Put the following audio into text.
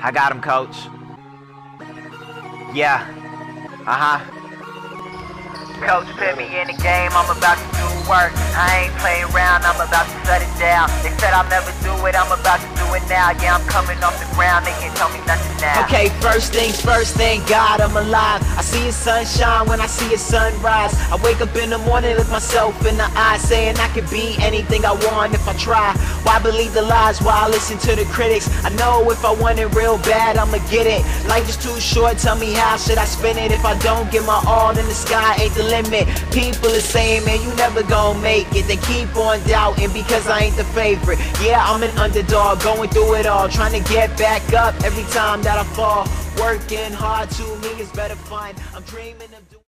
I got him, coach. Yeah. Uh huh. Coach put me in the game, I'm about to do work. I ain't playing around, I'm about to shut it down. They said I'll never do it, I'm about to do it now. Yeah, I'm coming off the ground, they can't tell me nothing now. Okay, first things first, thank God I'm alive. I see a sunshine when I see a sunrise. I wake up in the morning, look myself in the eye, saying I could be anything I want if I try. Why believe the lies? Why listen to the critics? I know if I want it real bad, I'ma get it. Life is too short, tell me how should I spend it? If I don't get my all, then the sky ain't the limit. People are saying, man, you never gon' make it. They keep on doubting because I ain't the favorite. Yeah, I'm an underdog, going through it all, trying to get back up every time that I fall. Working hard to me is better fun. I'm dreaming of.